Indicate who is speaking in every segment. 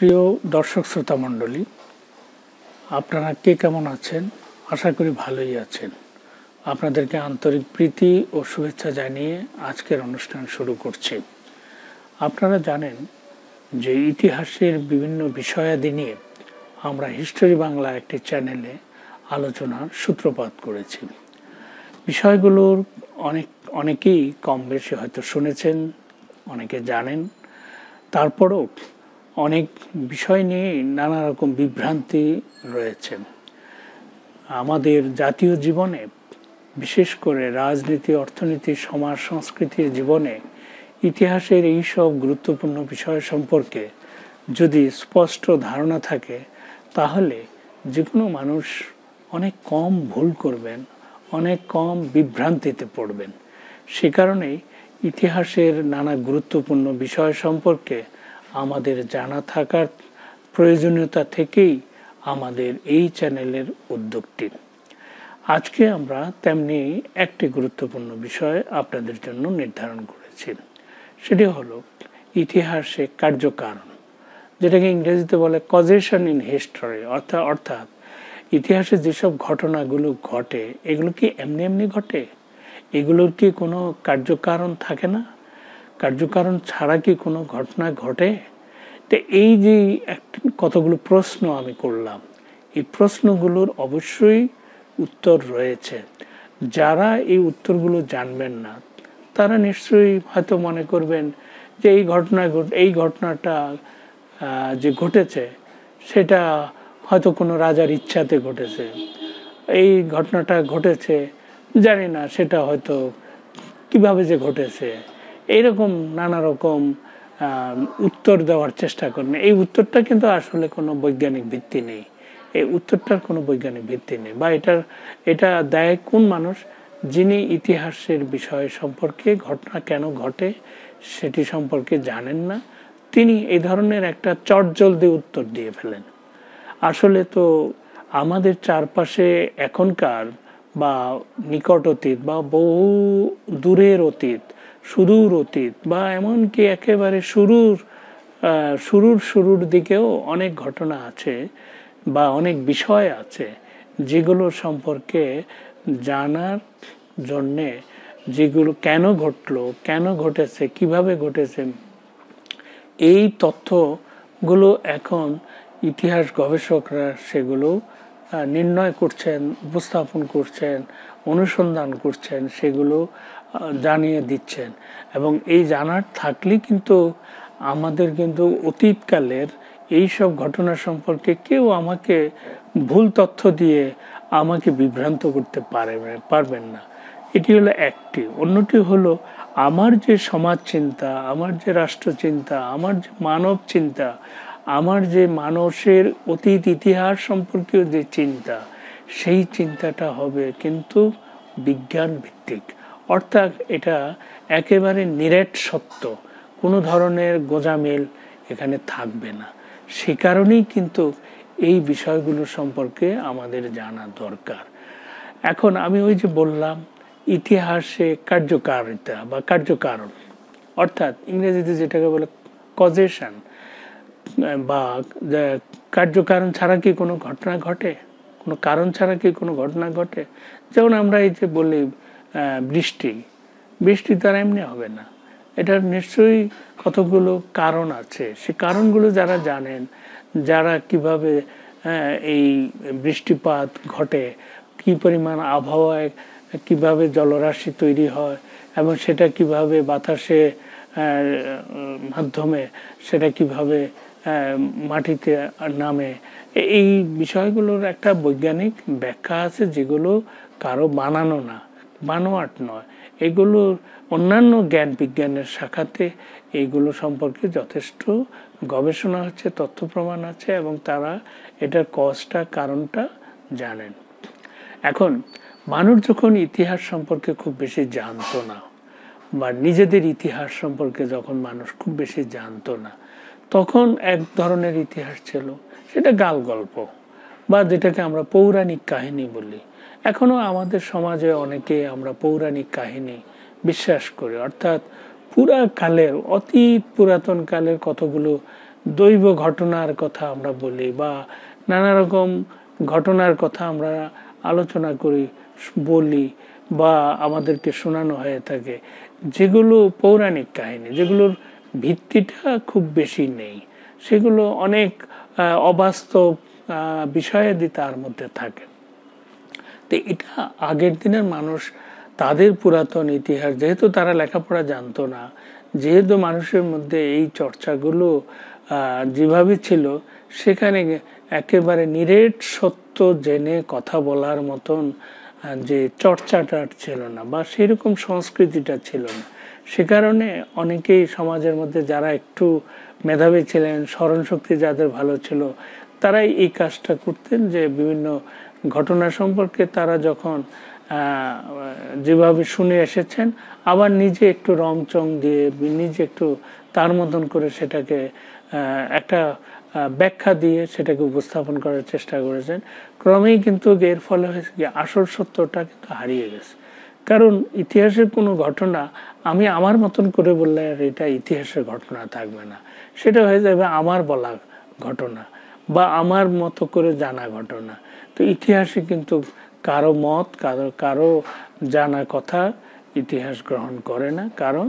Speaker 1: প্রিয় দর্শক শ্রোতা মণ্ডলী, আপনারা কে কেমন আছেন? আশা করি ভালোই আছেন। আপনাদেরকে আন্তরিক প্রীতি ও শুভেচ্ছা জানিয়ে আজকের অনুষ্ঠান শুরু করছি। আপনারা জানেন যে ইতিহাসের বিভিন্ন বিষয়াদি নিয়ে আমরা হিস্টোরি বাংলা একটি চ্যানেলে আলোচনার সূত্রপাত করেছি। বিষয়গুলোর অনেক, অনেকেই কম বেশি হয়তো শুনেছেন, অনেকে জানেন। তারপরও অনেক বিষয় নিয়ে নানা রকম বিভ্রান্তি রয়েছে। আমাদের জাতীয় জীবনে, বিশেষ করে রাজনীতি, অর্থনীতি, সমাজ, সংস্কৃতির জীবনে, ইতিহাসের এই সব গুরুত্বপূর্ণ বিষয় সম্পর্কে যদি স্পষ্ট ধারণা থাকে, তাহলে যে কোনো মানুষ অনেক কম ভুল করবেন, অনেক কম বিভ্রান্তিতে পড়বেন। সে কারণেই ইতিহাসের নানা গুরুত্বপূর্ণ বিষয় সম্পর্কে আমাদের জানা থাকার প্রয়োজনীয়তা থেকেই আমাদের এই চ্যানেলের উদ্যোগটি। আজকে আমরা তেমনি একটি গুরুত্বপূর্ণ বিষয় আপনাদের জন্য নির্ধারণ করেছি। সেটি হলো ইতিহাসে কার্যকারণ, যেটাকে ইংরেজিতে বলে কজেশন ইন হিস্টোরি অর্থাৎ অর্থাৎ ইতিহাসে যেসব ঘটনাগুলো ঘটে, এগুলো কি এমনি এমনি ঘটে? এগুলোর কি কোনো কার্যকারণ থাকে না? কার্যকারণ ছাড়া কি কোনো ঘটনা ঘটে? তো এই যে কতগুলো প্রশ্ন আমি করলাম, এই প্রশ্নগুলোর অবশ্যই উত্তর রয়েছে। যারা এই উত্তরগুলো জানবেন না, তারা নিশ্চয়ই হয়তো মনে করবেন যে এই ঘটনা এই ঘটনাটা যে ঘটেছে, সেটা হয়তো কোনো রাজার ইচ্ছাতে ঘটেছে। এই ঘটনাটা ঘটেছে, জানি না সেটা হয়তো কীভাবে যে ঘটেছে। এইরকম নানা রকম উত্তর দেওয়ার চেষ্টা করেন। এই উত্তরটা কিন্তু আসলে কোনো বৈজ্ঞানিক ভিত্তি নেই। এই উত্তরটার কোনো বৈজ্ঞানিক ভিত্তি নেই বা এটার, এটা দেয় কোন মানুষ? যিনি ইতিহাসের বিষয় সম্পর্কে ঘটনা কেন ঘটে সেটি সম্পর্কে জানেন না। তিনি এই ধরনের একটা চটজলদি উত্তর দিয়ে ফেলেন। আসলে তো আমাদের চারপাশে এখনকার বা নিকট অতীত বা বহু দূরের অতীত সুদূর অতীত বা এমনকি একেবারে শুরুর শুরুর শুরুর দিকেও অনেক ঘটনা আছে বা অনেক বিষয় আছে যেগুলো সম্পর্কে জানার জন্যে যেগুলো কেন ঘটলো, কেন ঘটেছে, কীভাবে ঘটেছে, এই তথ্যগুলো এখন ইতিহাস গবেষকরা সেগুলো নির্ণয় করছেন, উপস্থাপন করছেন, অনুসন্ধান করছেন, সেগুলো জানিয়ে দিচ্ছেন। এবং এই জানার থাকলে কিন্তু আমাদের কিন্তু অতীতকালের এই সব ঘটনা সম্পর্কে কেউ আমাকে ভুল তথ্য দিয়ে আমাকে বিভ্রান্ত করতে পারে, পারবেন না। এটি হলো একটি। অন্যটি হলো আমার যে সমাজ চিন্তা, আমার যে রাষ্ট্র চিন্তা, আমার যে মানব চিন্তা, আমার যে মানুষের অতীত ইতিহাস সম্পর্কীয় যে চিন্তা, সেই চিন্তাটা হবে কিন্তু বিজ্ঞান ভিত্তিক অর্থাৎ এটা একেবারে নিরেট সত্য। কোনো ধরনের গোজামিল এখানে থাকবে না। সে কারণেই কিন্তু এই বিষয়গুলো সম্পর্কে আমাদের জানা দরকার। এখন আমি ওই যে বললাম, ইতিহাসে কার্যকারিতা বা কার্যকারণ, অর্থাৎ ইংরেজিতে যেটাকে বলে কজেশন বা কার্যকারণ ছাড়া কি কোনো ঘটনা ঘটে? কোনো কারণ ছাড়া কি কোনো ঘটনা ঘটে? যেমন আমরা এই যে বলি বৃষ্টি। বৃষ্টি তার এমনি হবে না। এটার নিশ্চয়ই কতগুলো কারণ আছে। সে কারণগুলো যারা জানেন, যারা কীভাবে এই বৃষ্টিপাত ঘটে, কি পরিমাণ আবহাওয়ায় কীভাবে জলরাশি তৈরি হয় এবং সেটা কীভাবে বাতাসে মাধ্যমে সেটা কীভাবে মাটিতে নামে এই বিষয়গুলোর একটা বৈজ্ঞানিক ব্যাখ্যা আছে যেগুলো কারও বানানো না। বানোয়াট নয়। এগুলো অন্যান্য জ্ঞান বিজ্ঞানের শাখাতে এইগুলো সম্পর্কে যথেষ্ট গবেষণা হচ্ছে তথ্য প্রমাণ আছে এবং তারা এটার কজটা, কারণটা জানেন। এখন, মানুষ যখন ইতিহাস সম্পর্কে খুব বেশি জানতো না বা নিজেদের ইতিহাস সম্পর্কে যখন মানুষ খুব বেশি জানতো না, তখন এক ধরনের ইতিহাস ছিল, সেটা গাল গল্প বা যেটাকে আমরা পৌরাণিক কাহিনী বলি। এখনও আমাদের সমাজে অনেকে আমরা পৌরাণিক কাহিনী বিশ্বাস করি। অর্থাৎ পুরা কালের অতি পুরাতন কালের কতগুলো দৈব ঘটনার কথা আমরা বলি বা নানা রকম ঘটনার কথা আমরা আলোচনা করি, বলি বা আমাদেরকে শোনানো হয়ে থাকে। যেগুলো পৌরাণিক কাহিনী, যেগুলোর ভিত্তিটা খুব বেশি নেই। সেগুলো অনেক অবাস্তব বিষয়াদি তার মধ্যে থাকে। তো এটা আগের দিনের মানুষ তাদের পুরাতন ইতিহাস, যেহেতু তারা লেখাপড়া জানতো না, যেহেতু মানুষের মধ্যে এই চর্চাগুলো যেভাবে ছিল, সেখানে একেবারে নিরেট সত্য জেনে কথা বলার মতন যে চর্চাটা ছিল না বা সেরকম সংস্কৃতিটা ছিল না। সে কারণে অনেকেই সমাজের মধ্যে যারা একটু মেধাবী ছিলেন, স্মরণশক্তি যাদের ভালো ছিল, তারাই এই কাজটা করতেন যে বিভিন্ন ঘটনা সম্পর্কে তারা যখন যেভাবে শুনে এসেছেন, আবার নিজে একটু রং চং দিয়ে, নিজে একটু তার মতন করে সেটাকে একটা ব্যাখ্যা দিয়ে সেটাকে উপস্থাপন করার চেষ্টা করেছেন। ক্রমেই কিন্তু এর ফলে হয়েছে যে আসল সত্যটা কিন্তু হারিয়ে গেছে। কারণ ইতিহাসের কোনো ঘটনা আমি আমার মতন করে বললে আর এটা ইতিহাসের ঘটনা থাকবে না। সেটা হয়ে যাবে আমার বলা ঘটনা বা আমার মতো করে জানা ঘটনা। তো ইতিহাসে কিন্তু কারও মত, কারও কারও জানা কথা ইতিহাস গ্রহণ করে না। কারণ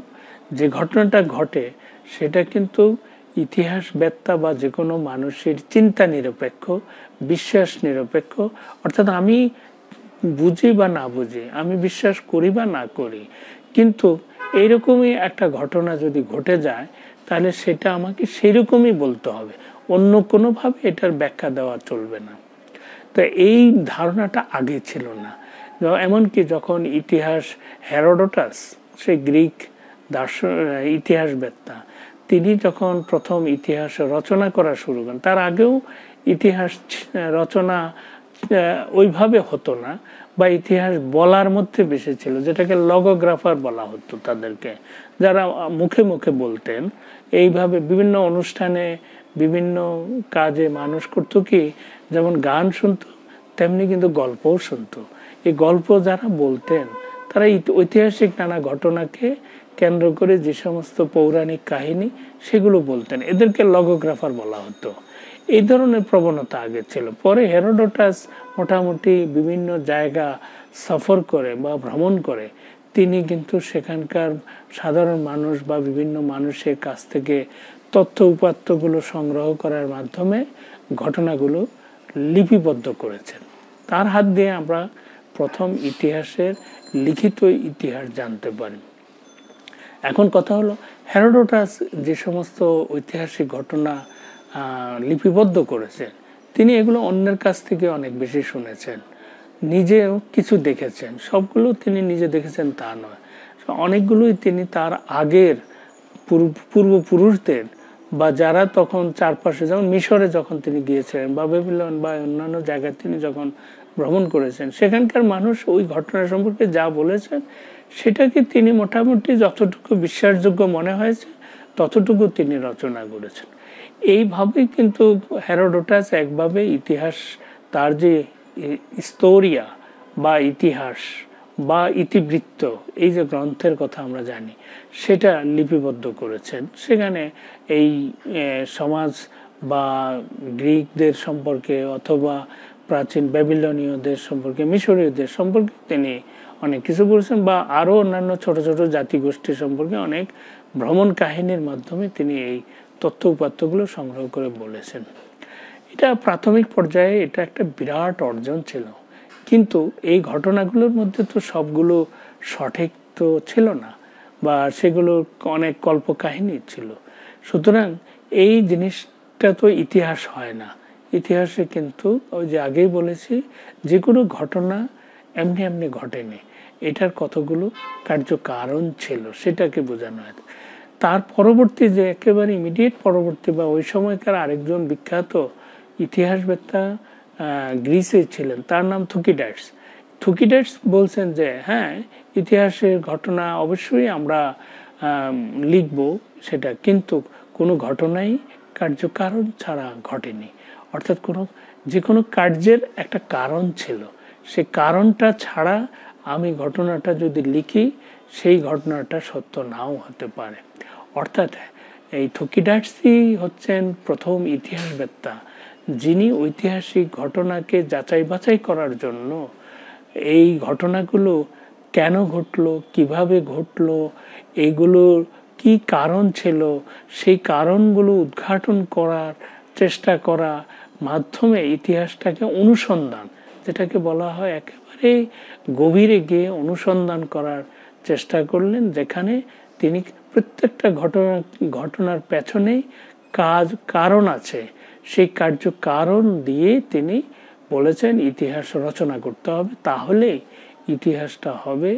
Speaker 1: যে ঘটনাটা ঘটে, সেটা কিন্তু ইতিহাস বেত্তা বা যে কোনো মানুষের চিন্তা নিরপেক্ষ, বিশ্বাস নিরপেক্ষ। অর্থাৎ আমি বুঝি বা না বুঝি, আমি বিশ্বাস করি বা না করি, কিন্তু এইরকমই একটা ঘটনা যদি ঘটে যায়, তাহলে সেটা আমাকে সেইরকমই বলতে হবে। অন্য কোনোভাবে এটার ব্যাখ্যা দেওয়া চলবে না। তো এই ধারণাটা আগে ছিল না। এমনকি যখন ইতিহাস হ্যারোডোটাস সে গ্রিক দার্শন ইতিহাসবেত্তা, তিনি যখন প্রথম ইতিহাস রচনা করা শুরু করেন, তার আগেও ইতিহাস রচনা ওইভাবে হতো না, বা ইতিহাস বলার মধ্যে বেশি ছিল, যেটাকে লগোগ্রাফার বলা হতো তাদেরকে, যারা মুখে মুখে বলতেন। এইভাবে বিভিন্ন অনুষ্ঠানে বিভিন্ন কাজে মানুষ করতো কি, যেমন গান শুনতো, তেমনি কিন্তু গল্পও শুনতো। এই গল্প যারা বলতেন, তারা ঐতিহাসিক নানা ঘটনাকে কেন্দ্র করে যে সমস্ত পৌরাণিক কাহিনী সেগুলো বলতেন। এদেরকে লগোগ্রাফার বলা হতো। এই ধরনের প্রবণতা আগে ছিল। পরে হেরোডোটাস মোটামুটি বিভিন্ন জায়গা সফর করে বা ভ্রমণ করে। তিনি কিন্তু সেখানকার সাধারণ মানুষ বা বিভিন্ন মানুষের কাছ থেকে তথ্য উপাত্তগুলো সংগ্রহ করার মাধ্যমে ঘটনাগুলো লিপিবদ্ধ করেছেন। তার হাত দিয়ে আমরা প্রথম ইতিহাসের লিখিত ইতিহাস জানতে পারি। এখন কথা হলো হ্যারোডোটাস যে সমস্ত ঐতিহাসিক ঘটনা লিপিবদ্ধ করেছেন তিনি এগুলো অন্যের কাছ থেকে অনেক বেশি শুনেছেন। নিজেও কিছু দেখেছেন। সবগুলো তিনি নিজে দেখেছেন তা নয়। অনেকগুলোই তিনি তার আগের পূর্বপুরুষদের বা যারা তখন চারপাশে, যেমন মিশরে যখন তিনি গিয়েছিলেন বা বেবিলন বা অন্যান্য জায়গায় তিনি যখন ভ্রমণ করেছেন, সেখানকার মানুষ ওই ঘটনা সম্পর্কে যা বলেছেন, সেটাকে তিনি মোটামুটি যতটুকু বিশ্বাসযোগ্য মনে হয়েছে, ততটুকু তিনি রচনা করেছেন। এইভাবেই কিন্তু হ্যারোডোটাস একভাবে ইতিহাস, তার যে স্তোরিয়া বা ইতিহাস বা ইতিবৃত্ত, এই যে গ্রন্থের কথা আমরা জানি, সেটা লিপিবদ্ধ করেছেন। সেখানে এই সমাজ বা গ্রিকদের সম্পর্কে অথবা প্রাচীন ব্যাবিলনীয়দের সম্পর্কে, মিশরীয়দের সম্পর্কে তিনি অনেক কিছু বলেছেন বা আরও অন্যান্য ছোট ছোট জাতিগোষ্ঠী সম্পর্কে অনেক ভ্রমণ কাহিনীর মাধ্যমে তিনি এই তথ্য উপাত্তগুলো সংগ্রহ করে বলেছেন। এটা প্রাথমিক পর্যায়ে এটা একটা বিরাট অর্জন ছিল। কিন্তু এই ঘটনাগুলোর মধ্যে তো সবগুলো সঠিক তো ছিল না বা সেগুলো অনেক কল্পকাহিনী ছিল। সুতরাং এই জিনিসটা তো ইতিহাস হয় না। ইতিহাসে কিন্তু ওই যে আগেই বলেছি, যে কোনো ঘটনা এমনি এমনি ঘটেনি। এটার কতগুলো কার্যকারণ ছিল সেটাকে বোঝানো হয়। তার পরবর্তী যে একেবারে ইমিডিয়েট পরবর্তী বা ওই সময়কার আরেকজন বিখ্যাত ইতিহাসবেত্তা গ্রিসে ছিলেন, তার নাম থুকিডাইটস থুকিডাইটস বলছেন যে হ্যাঁ ইতিহাসের ঘটনা অবশ্যই আমরা লিখব সেটা, কিন্তু কোনো ঘটনাই কার্যকারণ ছাড়া ঘটেনি। অর্থাৎ কোনো যে কোনো কার্যের একটা কারণ ছিল। সে কারণটা ছাড়া আমি ঘটনাটা যদি লিখি, সেই ঘটনাটা সত্য নাও হতে পারে। অর্থাৎ এই থকিডাটসি হচ্ছেন প্রথম ইতিহাসবেত্তা। যিনি ঐতিহাসিক ঘটনাকে যাচাই বাছাই করার জন্য এই ঘটনাগুলো কেন ঘটলো, কীভাবে ঘটলো এগুলোর কি কারণ ছিল, সেই কারণগুলো উদ্ঘাটন করার চেষ্টা করা মাধ্যমে ইতিহাসটাকে অনুসন্ধান, যেটাকে বলা হয় একেবারে গভীরে গিয়ে অনুসন্ধান করার চেষ্টা করলেন, যেখানে তিনি প্রত্যেকটা ঘটনা, ঘটনার পেছনেই কাজ, কারণ আছে। সেই কার্য কারণ দিয়ে তিনি বলেছেন, ইতিহাস রচনা করতে হবে। তাহলে ইতিহাসটা হবে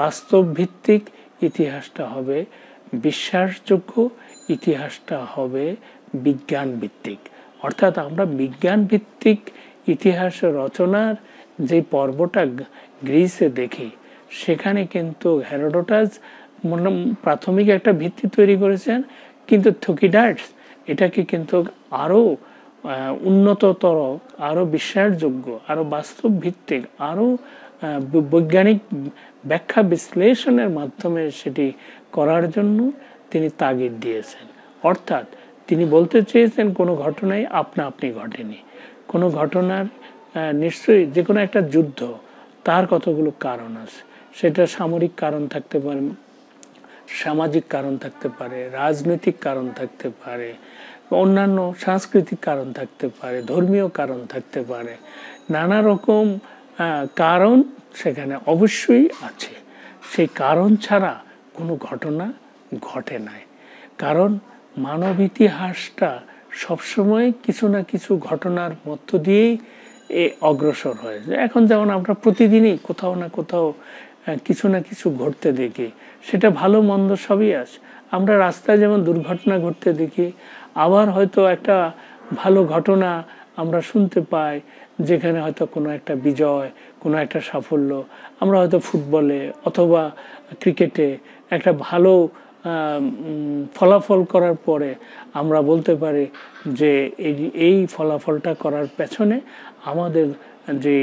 Speaker 1: বাস্তব ভিত্তিক, ইতিহাসটা হবে বিশ্বাসযোগ্য, ইতিহাসটা হবে বিজ্ঞান ভিত্তিক। অর্থাৎ আমরা বিজ্ঞান ভিত্তিক ইতিহাস রচনার যে পর্বটা গ্রিসে দেখি, সেখানে কিন্তু হেরোডোটাস প্রাথমিক একটা ভিত্তি তৈরি করেছেন। কিন্তু থুকিডার্টস এটাকে কিন্তু আরও উন্নততর আরও বিশ্বাসযোগ্য আরও বাস্তব ভিত্তিক আরও বৈজ্ঞানিক ব্যাখ্যা বিশ্লেষণের মাধ্যমে সেটি করার জন্য তিনি তাগিদ দিয়েছেন। অর্থাৎ তিনি বলতে চেয়েছেন, কোনো ঘটনাই আপনা আপনি ঘটেনি। কোনো ঘটনার নিশ্চয়ই যে কোনো একটা যুদ্ধ, তার কতগুলো কারণ আছে, সেটা সামরিক কারণ থাকতে পারে সামাজিক কারণ থাকতে পারে, রাজনৈতিক কারণ থাকতে পারে, অন্যান্য সাংস্কৃতিক কারণ থাকতে পারে, ধর্মীয় কারণ থাকতে পারে, নানা রকম কারণ সেখানে অবশ্যই আছে। সেই কারণ ছাড়া কোনো ঘটনা ঘটে নাই। কারণ মানব ইতিহাসটা সবসময় কিছু না কিছু ঘটনার মধ্য দিয়েই এ অগ্রসর হয়েছে এখন যেমন আমরা প্রতিদিনই কোথাও না কোথাও কিছু না কিছু ঘটতে দেখি। সেটা ভালো মন্দ সবই আছে। আমরা রাস্তায় যেমন দুর্ঘটনা ঘটতে দেখি, আবার হয়তো একটা ভালো ঘটনা আমরা শুনতে পাই, যেখানে হয়তো কোনো একটা বিজয়, কোনো একটা সাফল্য। আমরা হয়তো ফুটবলে অথবা ক্রিকেটে একটা ভালো ফলাফল করার পরে আমরা বলতে পারি যে এই ফলাফলটা করার পেছনে আমাদের যে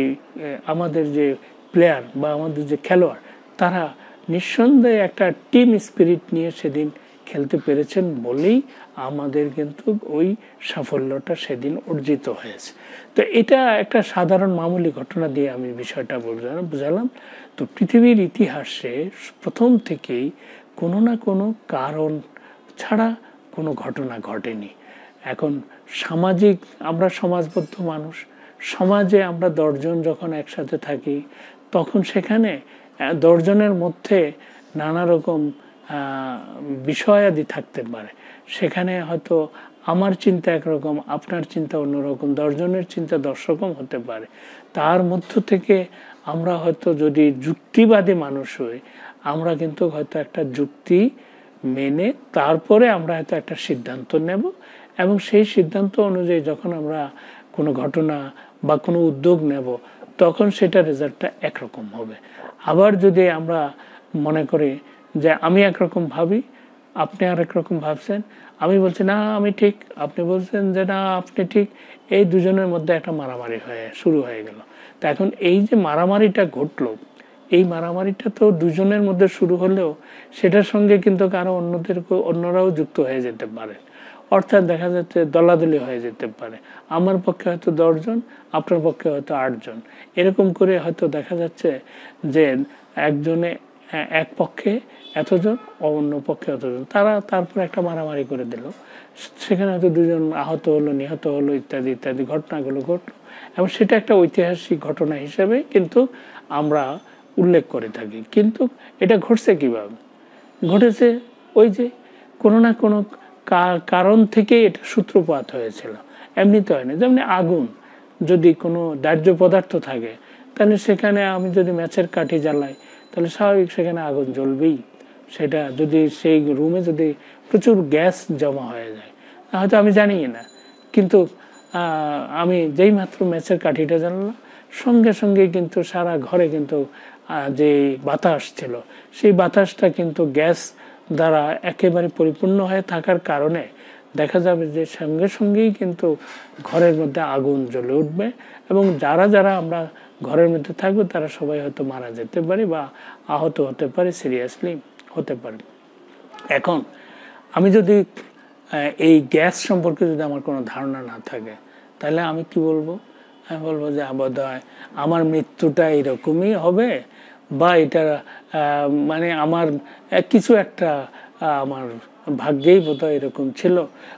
Speaker 1: আমাদের যে প্লেয়ার বা আমাদের যে খেলোয়াড়, তারা নিঃসন্দেহে একটা টিম স্পিরিট নিয়ে সেদিন খেলতে পেরেছেন বলেই আমাদের কিন্তু ওই সাফল্যটা সেদিন অর্জিত হয়েছে। তো এটা একটা সাধারণ মামুলি ঘটনা দিয়ে আমি বিষয়টা বুঝলাম বুঝালাম। তো পৃথিবীর ইতিহাসে প্রথম থেকেই কোনো না কোনো কারণ ছাড়া কোনো ঘটনা ঘটেনি। এখন সামাজিক, আমরা সমাজবদ্ধ মানুষ, সমাজে আমরা দশজন যখন একসাথে থাকি, তখন সেখানে দশজনের মধ্যে নানা রকম বিষয়াদি থাকতে পারে। সেখানে হয়তো আমার চিন্তা একরকম, আপনার চিন্তা অন্যরকম, দশজনের চিন্তা দশ রকম হতে পারে। তার মধ্য থেকে আমরা হয়তো যদি যুক্তিবাদী মানুষ হই, আমরা কিন্তু হয়তো একটা যুক্তি মেনে তারপরে আমরা হয়তো একটা সিদ্ধান্ত নেব এবং সেই সিদ্ধান্ত অনুযায়ী যখন আমরা কোনো ঘটনা বা কোনো উদ্যোগ নেব, তখন সেটা রেজাল্টটা একরকম হবে। আবার যদি আমরা মনে করি যে আমি একরকম ভাবি, আপনি আর একরকম ভাবছেন, আমি বলছি, না, আমি ঠিক। আপনি বলছেন যে, না, আপনি ঠিক। এই দুজনের মধ্যে একটা মারামারি হয়ে, শুরু হয়ে গেল। তো এখন এই যে মারামারিটা ঘটলো, এই মারামারিটা তো দুজনের মধ্যে শুরু হলেও সেটার সঙ্গে কিন্তু কারও অন্যদের অন্যরাও যুক্ত হয়ে যেতে পারে। অর্থাৎ দেখা যাচ্ছে দলাদলি হয়ে যেতে পারে। আমার পক্ষে হয়তো দশজন, আপনার পক্ষে হয়তো আটজন। এরকম করে হয়তো দেখা যাচ্ছে যে একজনে এক পক্ষে এতজন, অন্য পক্ষে এতজন। তারা তারপর একটা মারামারি করে দিল। সেখানে হয়তো দুজন আহত হলো, নিহত হলো, ইত্যাদি ইত্যাদি ঘটনাগুলো ঘটলো। এবং সেটা একটা ঐতিহাসিক ঘটনা হিসেবে কিন্তু আমরা উল্লেখ করে থাকি। কিন্তু এটা ঘটছে কীভাবে? ঘটেছে ওই যে কোনো না কোনো কারণ থেকে এটা সূত্রপাত হয়েছিল। এমনিতে হয় না যেমন আগুন যদি কোনো দাহ্য পদার্থ থাকে, তাহলে সেখানে আমি যদি ম্যাচের কাঠি জ্বালাই, তাহলে স্বাভাবিক সেখানে আগুন জ্বলবেই। সেটা যদি সেই রুমে যদি প্রচুর গ্যাস জমা হয়ে যায়, হয়তো আমি জানি না। কিন্তু আমি যেই মাত্র ম্যাচের কাঠিটা জানলাম সঙ্গে সঙ্গে কিন্তু সারা ঘরে কিন্তু যে বাতাস ছিল, সেই বাতাসটা কিন্তু গ্যাস দ্বারা একেবারে পরিপূর্ণ হয়ে থাকার কারণে দেখা যাবে যে সঙ্গে সঙ্গেই কিন্তু ঘরের মধ্যে আগুন জ্বলে উঠবে এবং যারা যারা আমরা ঘরের মধ্যে থাকব তারা সবাই হয়তো মারা যেতে পারে বা আহত হতে পারে সিরিয়াসলি হতে পারে। এখন আমি যদি এই গ্যাস সম্পর্কে যদি আমার কোনো ধারণা না থাকে, তাহলে আমি কি বলব? আমি বলব যে বোধ হয় আমার মৃত্যুটা এরকমই হবে বা এটা মানে আমার কিছু একটা আমার ভাগ্যেই বোধ এরকম ছিল।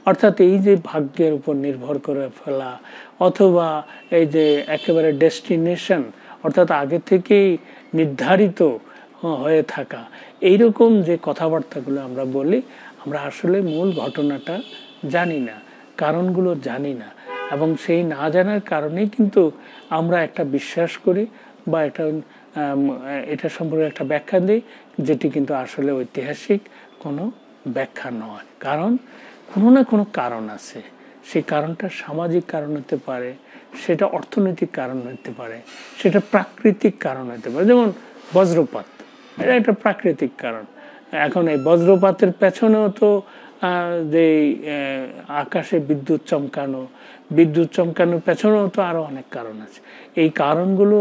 Speaker 1: অর্থাৎ এই যে ভাগ্যের উপর নির্ভর করে ফেলা অথবা এই যে একেবারে ডেস্টিনেশন, অর্থাৎ আগে থেকেই নির্ধারিত হয়ে থাকা, এইরকম যে কথাবার্তাগুলো আমরা বলি, আমরা আসলে মূল ঘটনাটা জানি না, কারণগুলো জানি না। এবং সেই না জানার কারণেই কিন্তু আমরা একটা বিশ্বাস করি বা একটা এটা সম্পর্কে একটা ব্যাখ্যা দিই, যেটি কিন্তু আসলে ঐতিহাসিক কোনো ব্যাখ্যা নয়। কারণ কোনো না কোনো কারণ আছে। সেই কারণটা সামাজিক কারণ হতে পারে, সেটা অর্থনৈতিক কারণ হতে পারে, সেটা প্রাকৃতিক কারণ হতে পারে। যেমন বজ্রপাত, এটা একটা প্রাকৃতিক কারণ। এখন এই বজ্রপাতের পেছনেও তো যে আকাশে বিদ্যুৎ চমকানো, বিদ্যুৎ চমকানোর পেছনেও তো আরও অনেক কারণ আছে। এই কারণগুলো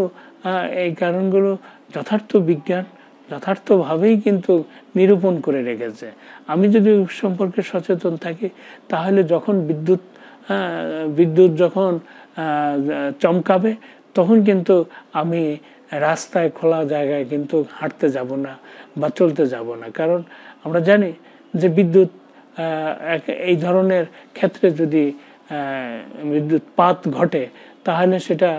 Speaker 1: এই কারণগুলো যথার্থ বিজ্ঞান, যথার্থভাবেই কিন্তু নিরূপণ করে রেখেছে। আমি যদি সম্পর্কে সচেতন থাকি, তাহলে যখন বিদ্যুৎ বিদ্যুৎ যখন চমকাবে, তখন কিন্তু আমি রাস্তায় খোলা জায়গায় কিন্তু হাঁটতে যাব না বা চলতে যাব না। কারণ আমরা জানি যে বিদ্যুৎ এই ধরনের ক্ষেত্রে যদি বিদ্যুৎ পাত ঘটে তাহলে সেটা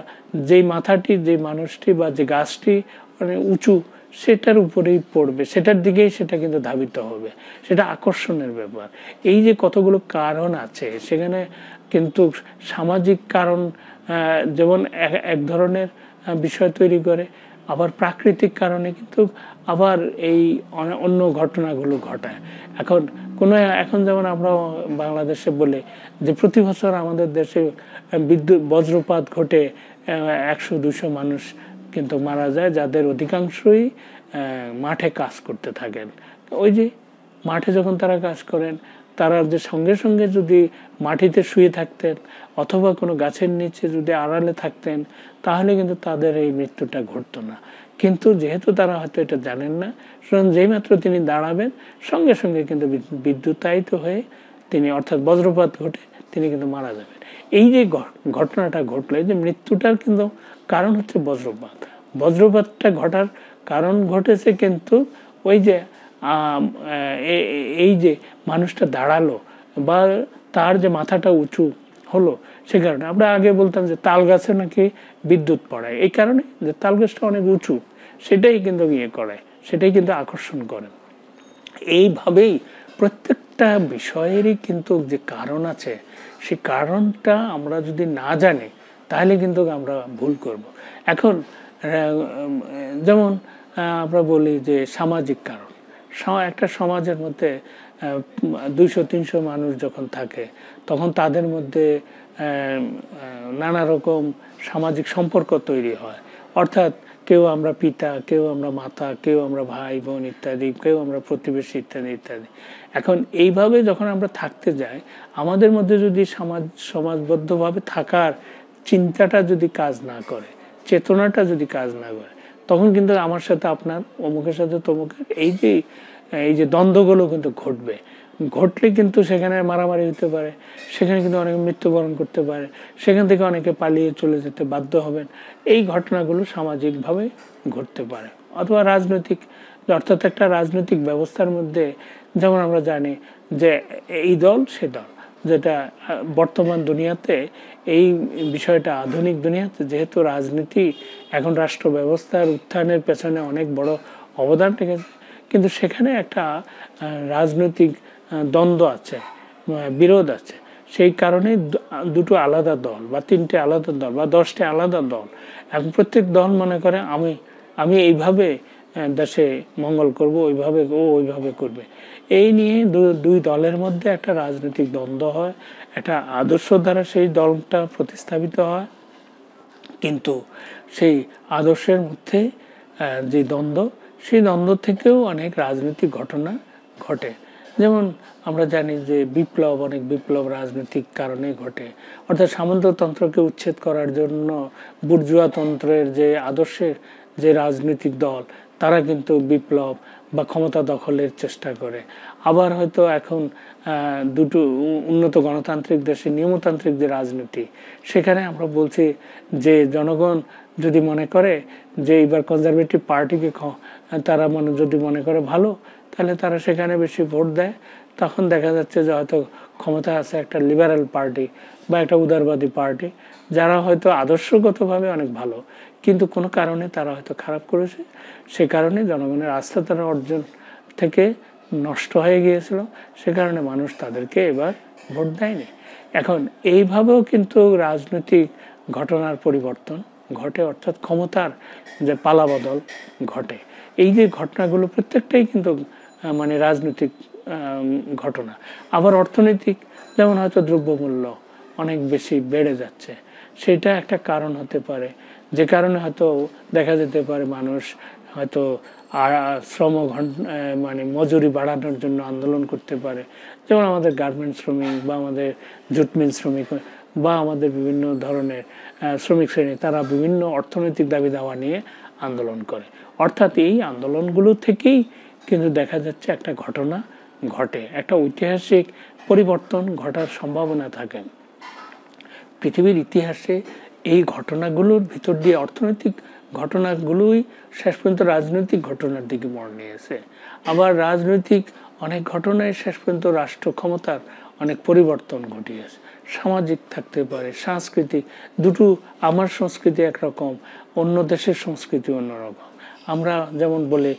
Speaker 1: যেই মাথাটি যে মানুষটি বা যে গাছটি মানে উঁচু, সেটার উপরেই পড়বে। সেটার দিকেই সেটা কিন্তু ধাবিত হবে। সেটা আকর্ষণের ব্যাপার। এই যে কতগুলো কারণ আছে, সেখানে কিন্তু সামাজিক কারণ যেমন এক ধরনের বিষয় তৈরি করে, আবার প্রাকৃতিক কারণে কিন্তু আবার এই অন্য ঘটনাগুলো ঘটায়। এখন কোনো, এখন যেমন আমরা বাংলাদেশে বলে যে প্রতি বছর আমাদের দেশে বিদ্যুৎ, বজ্রপাত ঘটে একশো দুশো মানুষ কিন্তু মারা যায়, যাদের অধিকাংশই মাঠে কাজ করতে থাকেন। ওই যে মাঠে যখন তারা কাজ করেন, তারা যে সঙ্গে সঙ্গে যদি মাটিতে শুয়ে থাকতেন অথবা কোনো গাছের নিচে যদি আড়ালে থাকতেন, তাহলে কিন্তু তাদের এই মৃত্যুটা ঘটতো না। কিন্তু যেহেতু তারা হয়তো এটা জানেন না, সুতরাং যেই মাত্র তিনি দাঁড়াবেন, সঙ্গে সঙ্গে কিন্তু বিদ্যুতায়িত হয়ে তিনি অর্থাৎ বজ্রপাত ঘটে তিনি কিন্তু মারা যাবেন। এই যে ঘটনাটা ঘটলো যে মৃত্যুটার কিন্তু কারণ হচ্ছে বজ্রপাত। বজ্রপাতটা ঘটার কারণ ঘটেছে কিন্তু ওই যে এই যে মানুষটা দাঁড়াল বা তার যে মাথাটা উঁচু হলো সে কারণে। আমরা আগে বলতাম যে তাল গাছে নাকি বিদ্যুৎ পড়ায় এই কারণে যে তাল গাছটা অনেক উঁচু, সেটাই কিন্তু ইয়ে করে, সেটাই কিন্তু আকর্ষণ করে। এইভাবেই প্রত্যেকটা বিষয়েরই কিন্তু যে কারণ আছে, সেই কারণটা আমরা যদি না জানি, তাহলে কিন্তু আমরা ভুল করব। এখন যেমন আমরা বলি যে সামাজিক কারণ একটা সমাজের মধ্যে দুইশো, তিনশো মানুষ যখন থাকে, তখন তাদের মধ্যে নানা রকম সামাজিক সম্পর্ক তৈরি হয় অর্থাৎ কেউ আমরা পিতা, কেউ আমরা মাতা, কেউ আমরা ভাই, বোন ইত্যাদি, কেউ আমরা প্রতিবেশী ইত্যাদি ইত্যাদি। এখন এইভাবে যখন আমরা থাকতে যাই, আমাদের মধ্যে যদি সমাজ, সমাজবদ্ধভাবে থাকার চিন্তাটা যদি কাজ না করে, চেতনাটা যদি কাজ না করে, তখন কিন্তু আমার সাথে আপনার, অমুকের সাথে তমুকের এই যে এই যে দ্বন্দ্বগুলো কিন্তু ঘটবে। ঘটলে কিন্তু সেখানে মারামারি হতে পারে, সেখানে কিন্তু অনেকে মৃত্যুবরণ করতে পারে, সেখান থেকে অনেকে পালিয়ে চলে যেতে বাধ্য হবেন। এই ঘটনাগুলো সামাজিকভাবে ঘটতে পারে। অথবা রাজনৈতিক, অর্থাৎ একটা রাজনৈতিক ব্যবস্থার মধ্যে যেমন আমরা জানি যে এই দল, সে দল। যেটা বর্তমান দুনিয়াতে এই বিষয়টা আধুনিক দুনিয়াতে যেহেতু রাজনীতি, এখন রাষ্ট্র ব্যবস্থার উত্থানের পেছনে অনেক বড় অবদান রেখেছে। কিন্তু সেখানে একটা রাজনৈতিক দ্বন্দ্ব আছে বিরোধ আছে। সেই কারণে দুটো আলাদা দল বা তিনটে আলাদা দল বা দশটি আলাদা দল। এখন প্রত্যেক দল মনে করে, আমি আমি এইভাবে দেশে মঙ্গল করব, ওইভাবে ও ওইভাবে করবে। এই নিয়ে দুই দলের মধ্যে একটা রাজনৈতিক দ্বন্দ্ব হয়, একটা আদর্শ দ্বারা সেই দলটা প্রতিস্থাপিত হয়। কিন্তু সেই আদর্শের মধ্যে যে দ্বন্দ্ব, সেই দ্বন্দ্ব থেকেও অনেক রাজনৈতিক ঘটনা ঘটে। যেমন আমরা জানি যে বিপ্লব অনেক বিপ্লব রাজনৈতিক কারণে ঘটে। অর্থাৎ সামন্ততন্ত্রকে উচ্ছেদ করার জন্য বুর্জুয়াতন্ত্রের যে আদর্শের যে রাজনৈতিক দল, তারা কিন্তু বিপ্লব বা ক্ষমতা দখলের চেষ্টা করে। আবার হয়তো এখন দুটো উন্নত গণতান্ত্রিক দেশে নিয়মতান্ত্রিক যে রাজনীতি, সেখানে আমরা বলছি যে জনগণ যদি মনে করে যে এবার কনজারভেটিভ পার্টিকে তারা মনে, যদি মনে করে ভালো তাহলে তারা সেখানে বেশি ভোট দেয়। তখন দেখা যাচ্ছে যে হয়তো ক্ষমতা আছে একটা লিবারাল পার্টি বা একটা উদারবাদী পার্টি যারা হয়তো আদর্শগতভাবে অনেক ভালো, কিন্তু কোনো কারণে তারা হয়তো খারাপ করেছে। সে কারণে জনগণের আস্থা তারা অর্জন থেকে নষ্ট হয়ে গিয়েছিল। সে কারণে মানুষ তাদেরকে এবার ভোট দেয়নি। এখন এইভাবেও কিন্তু রাজনৈতিক ঘটনার পরিবর্তন ঘটে, অর্থাৎ ক্ষমতার যে পালাবদল ঘটে। এই যে ঘটনাগুলো প্রত্যেকটাই কিন্তু মানে রাজনৈতিক ঘটনা। আবার অর্থনৈতিক, যেমন হয়তো দ্রব্যমূল্য অনেক বেশি বেড়ে যাচ্ছে, সেটা একটা কারণ হতে পারে। যে কারণে হয়তো দেখা যেতে পারে মানুষ হয়তো শ্রম মানে মজুরি বাড়ানোর জন্য আন্দোলন করতে পারে। যেমন আমাদের গার্মেন্ট শ্রমিক বা আমাদের জুটমিল শ্রমিক বা আমাদের বিভিন্ন ধরনের শ্রমিক শ্রেণি, তারা বিভিন্ন অর্থনৈতিক দাবি দাওয়া নিয়ে আন্দোলন করে। অর্থাৎ এই আন্দোলনগুলো থেকেই কিন্তু দেখা যাচ্ছে একটা ঘটনা ঘটে, একটা ঐতিহাসিক পরিবর্তন ঘটার সম্ভাবনা থাকে। পৃথিবীর ইতিহাসে এই ঘটনাগুলোর ভিতর দিয়ে অর্থনৈতিক ঘটনাগুলোই শেষ পর্যন্ত রাজনৈতিক ঘটনার দিকে মর নিয়েছে। আবার রাজনৈতিক অনেক ঘটনায় শেষ পর্যন্ত রাষ্ট্র ক্ষমতার অনেক পরিবর্তন ঘটিয়েছে। সামাজিক থাকতে পারে, সাংস্কৃতিক, দুটো আমার সংস্কৃতি একরকম, অন্য দেশের সংস্কৃতি অন্যরকম। আমরা যেমন বলি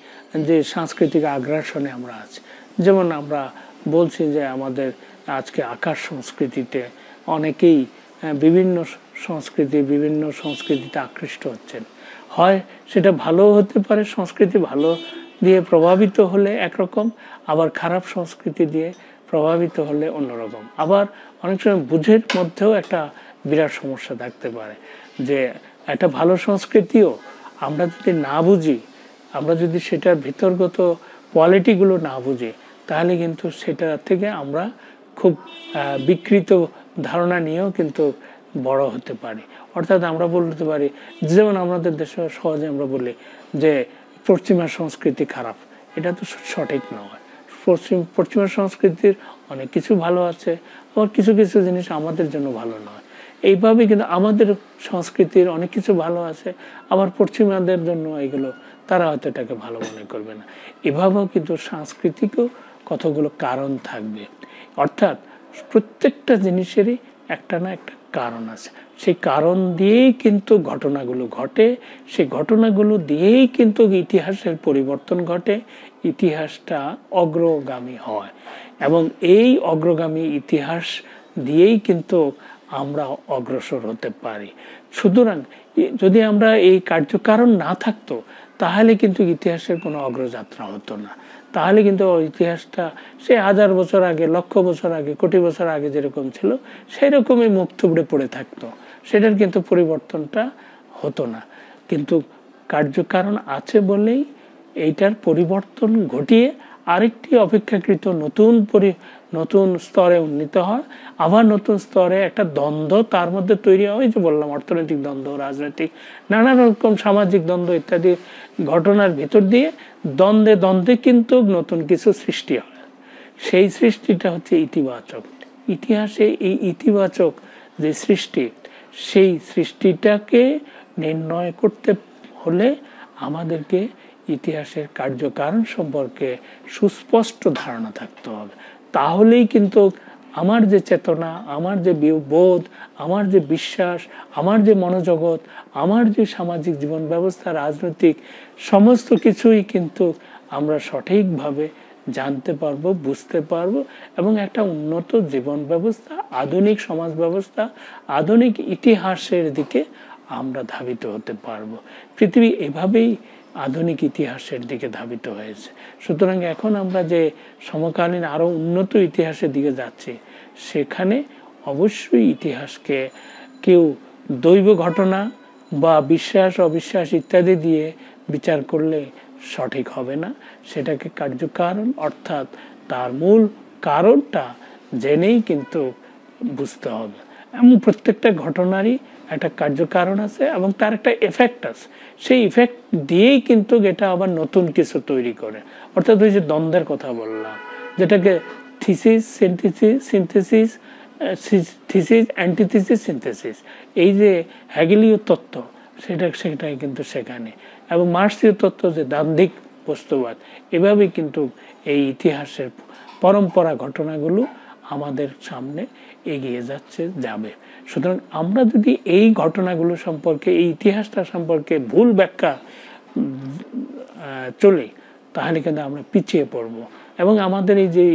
Speaker 1: যে সাংস্কৃতিক আগ্রাসনে আমরা আছি। যেমন আমরা বলছি যে আমাদের আজকে আকাশ সংস্কৃতিতে অনেকেই বিভিন্ন সংস্কৃতি, বিভিন্ন সংস্কৃতিতে আকৃষ্ট হচ্ছেন। হয় সেটা ভালো হতে পারে, সংস্কৃতি ভালো দিয়ে প্রভাবিত হলে একরকম, আবার খারাপ সংস্কৃতি দিয়ে প্রভাবিত হলে অন্যরকম। আবার অনেক সময় বুঝের মধ্যেও একটা বিরাট সমস্যা থাকতে পারে যে একটা ভালো সংস্কৃতিও আমরা যদি না বুঝি, আমরা যদি সেটার ভিতরগত কোয়ালিটিগুলো না বুঝি, তাহলে কিন্তু সেটা থেকে আমরা খুব বিকৃত ধারণা নিয়েও কিন্তু বড় হতে পারি। অর্থাৎ আমরা বলতে পারি, যেমন আমাদের দেশে সহজে আমরা বলি যে পশ্চিমা সংস্কৃতি খারাপ। এটা তো সঠিক নয়। পশ্চিম, পশ্চিমা সংস্কৃতির অনেক কিছু ভালো আছে, আবার কিছু কিছু জিনিস আমাদের জন্য ভালো নয়। এইভাবে কিন্তু আমাদের সংস্কৃতির অনেক কিছু ভালো আছে, আবার পশ্চিমাদের জন্য এগুলো, তারা হয়তো এটাকে ভালো মনে করবে না। এভাবেও কিন্তু সাংস্কৃতিকও কতগুলো কারণ থাকবে। অর্থাৎ প্রত্যেকটা জিনিসেরই একটা না একটা কারণ আছে। সেই কারণ দিয়েই কিন্তু ঘটনাগুলো ঘটে, সেই ঘটনাগুলো দিয়েই কিন্তু ইতিহাসের পরিবর্তন ঘটে, ইতিহাসটা অগ্রগামী হয়। এবং এই অগ্রগামী ইতিহাস দিয়েই কিন্তু আমরা অগ্রসর হতে পারি। সুতরাং যদি আমরা এই কার্যকারণ না থাকতো, তাহলে কিন্তু ইতিহাসের কোনো অগ্রযাত্রা হতো না। তাহলে কিন্তু ইতিহাসটা সে হাজার বছর আগে, লক্ষ বছর আগে, কোটি বছর আগে যেরকম ছিল সেই রকমই মুখ থুবড়ে পড়ে থাকতো। সেটার কিন্তু পরিবর্তনটা হতো না। কিন্তু কার্যকারণ আছে বলেই এইটার পরিবর্তন ঘটিয়ে আরেকটি অপেক্ষাকৃত নতুন পরি, নতুন স্তরে উন্নীত হয়। আবার নতুন স্তরে একটা দ্বন্দ্ব তার মধ্যে তৈরি হয়। যে বললাম, অর্থনৈতিক দ্বন্দ্ব, রাজনৈতিক নানা রকম সামাজিক দ্বন্দ্ব ইত্যাদি ঘটনার ভিতর দিয়ে দ্বন্দ্বে দ্বন্দ্বে কিন্তু নতুন কিছু সৃষ্টি হয়। সেই সৃষ্টিটা হচ্ছে ইতিবাচক। ইতিহাসে এই ইতিবাচক যে সৃষ্টি, সেই সৃষ্টিটাকে নির্ণয় করতে হলে আমাদেরকে ইতিহাসের কার্যকারণ সম্পর্কে সুস্পষ্ট ধারণা থাকতে হবে। তাহলেই কিন্তু আমার যে চেতনা, আমার যে বোধ, আমার যে বিশ্বাস, আমার যে মনোজগৎ, আমার যে সামাজিক জীবন ব্যবস্থা, রাজনৈতিক সমস্ত কিছুই কিন্তু আমরা সঠিকভাবে জানতে পারব, বুঝতে পারব এবং একটা উন্নত জীবন ব্যবস্থা, আধুনিক সমাজ ব্যবস্থা, আধুনিক ইতিহাসের দিকে আমরা ধাবিত হতে পারব। পৃথিবী এভাবেই আধুনিক ইতিহাসের দিকে ধাবিত হয়েছে। সুতরাং এখন আমরা যে সমকালীন আরও উন্নত ইতিহাসের দিকে যাচ্ছি, সেখানে অবশ্যই ইতিহাসকে কেউ দৈব ঘটনা বা বিশ্বাস, অবিশ্বাস ইত্যাদি দিয়ে বিচার করলে সঠিক হবে না। সেটাকে কার্যকারণ অর্থাৎ তার মূল কারণটা জেনেই কিন্তু বুঝতে হবে। এবং প্রত্যেকটা ঘটনারই একটা কার্যকারণ আছে এবং তার একটা এফেক্ট আছে। সেই ইফেক্ট দিয়েই কিন্তু এটা আবার নতুন কিছু তৈরি করে। অর্থাৎ ওই যে দ্বন্দ্বের কথা বললাম, যেটাকে thesis synthesis synthesis thesis antithesis synthesis এই যে হ্যাগেলীয় তত্ত্ব, সেটা, সেটাই কিন্তু সেখানে। এবং মার্সীয় তত্ত্ব যে দান্ধিক বস্তুবাদ, এভাবেই কিন্তু এই ইতিহাসের পরম্পরা ঘটনাগুলো আমাদের সামনে এগিয়ে যাচ্ছে, যাবে। সুতরাং আমরা যদি এই ঘটনাগুলো সম্পর্কে, এই ইতিহাসটা সম্পর্কে ভুল ব্যাখ্যা চলে, তাহলে কিন্তু আমরা পিছিয়ে পড়ব। এবং আমাদের এই যে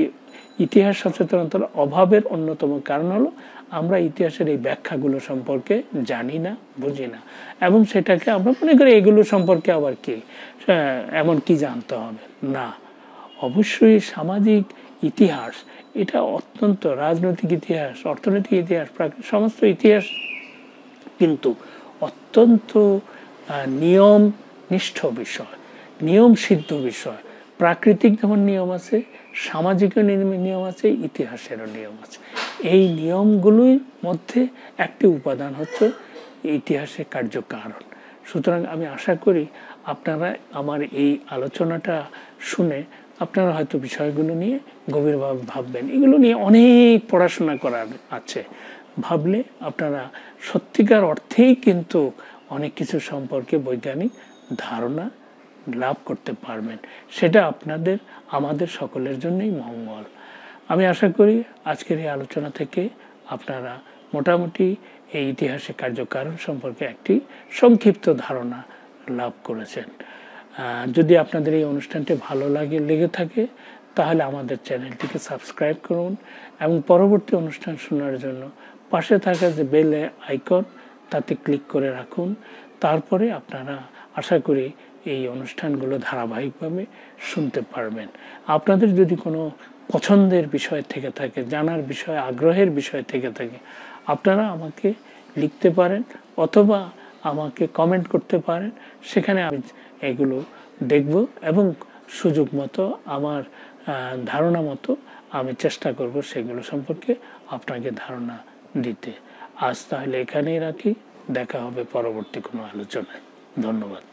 Speaker 1: ইতিহাস সচেতনতার অভাবের অন্যতম কারণ হলো, আমরা ইতিহাসের এই ব্যাখ্যাগুলো সম্পর্কে জানি না, বুঝি না। এবং সেটাকে আমরা মনে করি, এগুলো সম্পর্কে আবার কি? এমন কি জানতে হবে? না। অবশ্যই সামাজিক ইতিহাস, এটা অত্যন্ত রাজনৈতিক ইতিহাস, অর্থনৈতিক ইতিহাস সমস্ত ইতিহাস কিন্তু অত্যন্ত নিয়ম নিষ্ঠ বিষয় নিয়ম সিদ্ধ বিষয়। প্রাকৃতিক যেমন নিয়ম আছে সামাজিক নিয়ম আছে, ইতিহাসেরও নিয়ম আছে। এই নিয়মগুলোর মধ্যে একটি উপাদান হচ্ছে ইতিহাসের কার্যকারণ। সুতরাং আমি আশা করি আপনারা আমার এই আলোচনাটা শুনে আপনারা হয়তো বিষয়গুলো নিয়ে গভীরভাবে ভাববেন। এগুলো নিয়ে অনেক পড়াশোনা করার আছে। ভাবলে আপনারা সত্যিকার অর্থেই কিন্তু অনেক কিছু সম্পর্কে বৈজ্ঞানিক ধারণা লাভ করতে পারবেন। সেটা আপনাদের, আমাদের সকলের জন্যই মঙ্গল। আমি আশা করি আজকের এই আলোচনা থেকে আপনারা মোটামুটি এই ইতিহাসে কার্যকারণ সম্পর্কে একটি সংক্ষিপ্ত ধারণা লাভ করেছেন। যদি আপনাদের এই অনুষ্ঠানটি ভালো লাগে, লেগে থাকে, তাহলে আমাদের চ্যানেলটিকে সাবস্ক্রাইব করুন এবং পরবর্তী অনুষ্ঠান শোনার জন্য পাশে থাকা যে বেল আইকন, তাতে ক্লিক করে রাখুন। তারপরে আপনারা আশা করি এই অনুষ্ঠানগুলো ধারাবাহিকভাবে শুনতে পারবেন। আপনাদের যদি কোনো পছন্দের বিষয় থেকে থাকে, জানার বিষয়, আগ্রহের বিষয় থেকে থাকে, আপনারা আমাকে লিখতে পারেন অথবা আমাকে কমেন্ট করতে পারেন। সেখানে আমি এগুলো দেখব এবং সুযোগ মতো আমার ধারণা মতো আমি চেষ্টা করব সেগুলো সম্পর্কে আপনাকে ধারণা দিতে। আজ তাহলে এখানেই রাখি। দেখা হবে পরবর্তী কোনো আলোচনায়। ধন্যবাদ।